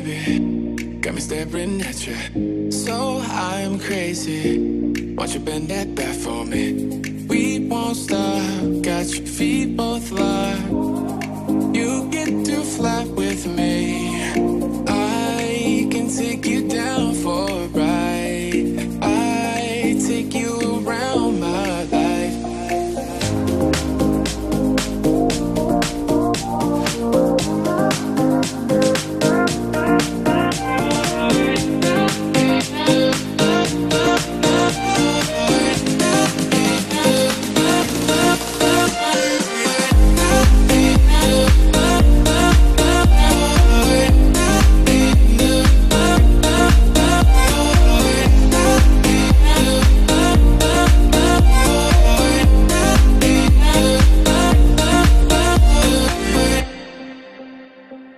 baby. Got me staring at you. So I'm crazy. Won't you bend that back for me? We won't stop. Got your feet both locked. You get to fly with me. I can take you down for a ride. I take you.